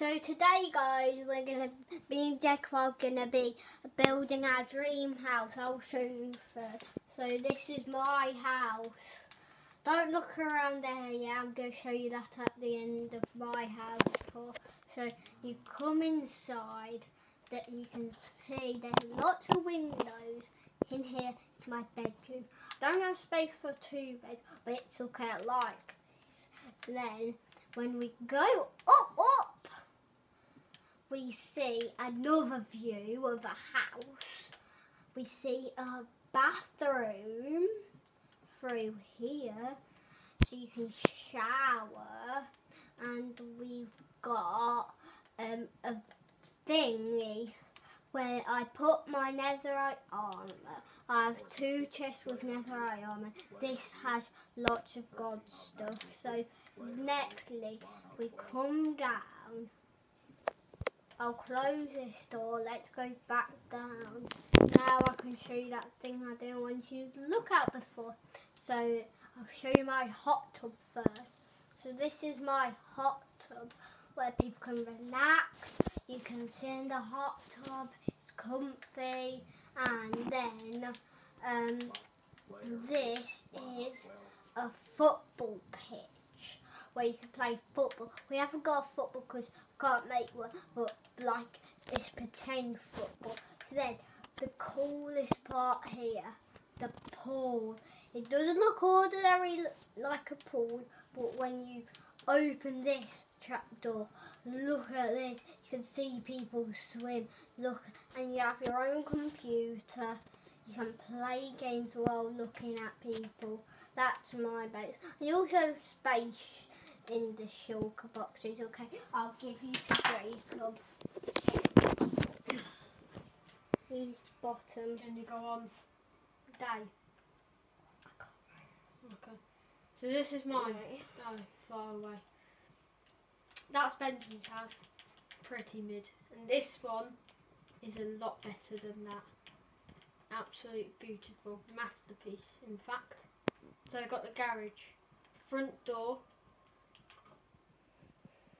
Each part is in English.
So today guys we're gonna me and Jacob are gonna be building our dream house. I'll show you first. So this is my house. Don't look around there yet, I'm gonna show you that at the end of my house tour. So you come inside that you can see there's lots of windows. In here. It's my bedroom. Don't have space for two beds, but it's okay like this. So then when we go up we see another view of a house. We see a bathroom through here so you can shower and we've got um, a thingy where I put my netherite armor. I have two chests with netherite armor. This has lots of god stuff. So nextly we come down I'll close this door. Let's go back down. Now I can show you that thing I didn't want you to look at before. So I'll show you my hot tub first. So this is my hot tub where people can relax. You can sit in the hot tub. It's comfy. And then um, this is a football pitch where you can play football. We haven't got a football because we can't make one, but like it's pretend football. So then the coolest part here, the pool. It doesn't look ordinary like a pool, but when you open this trap door, look at this, you can see people swim, look, and you have your own computer, you can play games while looking at people. That's my base. And you also space in the shulker boxes. Okay, I'll give you to Jacob. He's bottom. Can you go on day? Okay. So this is mine. Oh, far away. That's Benjamin's house. Pretty mid. And this one is a lot better than that. Absolute beautiful. Masterpiece, in fact. So I got the garage. Front door.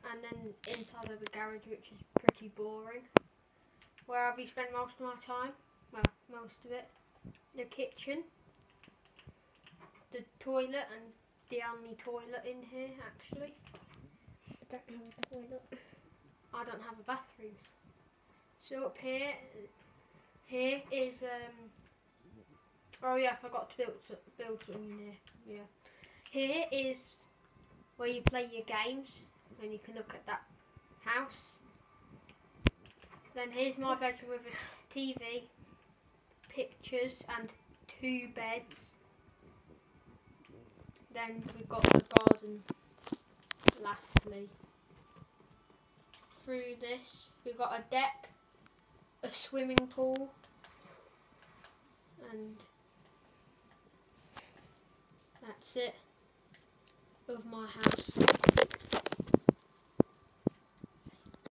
And then inside of the garage, which is pretty boring. Where I've you spent most of my time? Well, most of it. The kitchen. The toilet and the only toilet in here, actually. I don't have a toilet. I don't have a bathroom. So up here, here is um. Oh yeah, I forgot to build build something here. Yeah, here is where you play your games, and you can look at that house. Then here's my bedroom with a TV, pictures, and two beds. Then we've got the garden. Lastly through this. We've got a deck, a swimming pool, and that's it of my house.